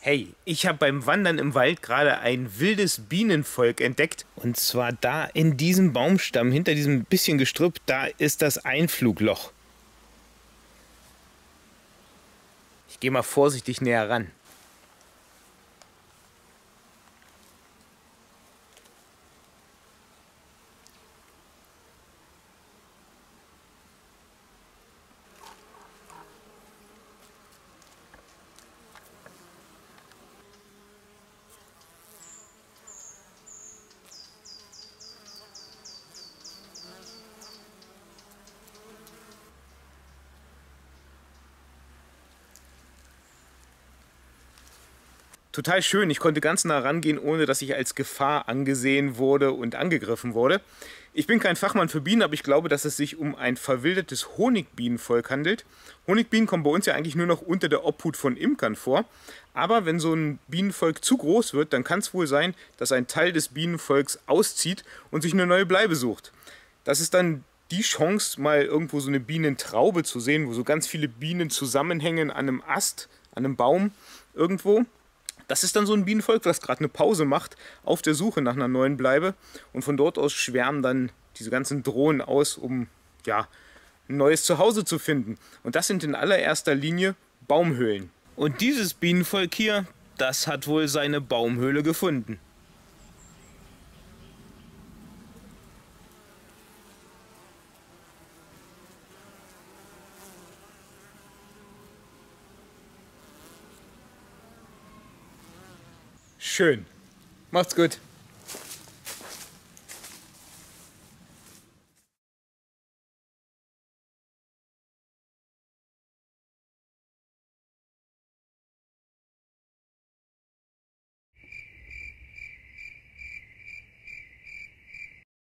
Hey, ich habe beim Wandern im Wald gerade ein wildes Bienenvolk entdeckt. Und zwar da in diesem Baumstamm, hinter diesem bisschen Gestrüpp, da ist das Einflugloch. Ich gehe mal vorsichtig näher ran. Total schön. Ich konnte ganz nah rangehen, ohne dass ich als Gefahr angesehen wurde und angegriffen wurde. Ich bin kein Fachmann für Bienen, aber ich glaube, dass es sich um ein verwildertes Honigbienenvolk handelt. Honigbienen kommen bei uns ja eigentlich nur noch unter der Obhut von Imkern vor. Aber wenn so ein Bienenvolk zu groß wird, dann kann es wohl sein, dass ein Teil des Bienenvolks auszieht und sich eine neue Bleibe sucht. Das ist dann die Chance, mal irgendwo so eine Bienentraube zu sehen, wo so ganz viele Bienen zusammenhängen an einem Ast, an einem Baum irgendwo. Das ist dann so ein Bienenvolk, das gerade eine Pause macht auf der Suche nach einer neuen Bleibe. Und von dort aus schwärmen dann diese ganzen Drohnen aus, um ja, ein neues Zuhause zu finden. Und das sind in allererster Linie Baumhöhlen. Und dieses Bienenvolk hier, das hat wohl seine Baumhöhle gefunden. Schön. Macht's gut.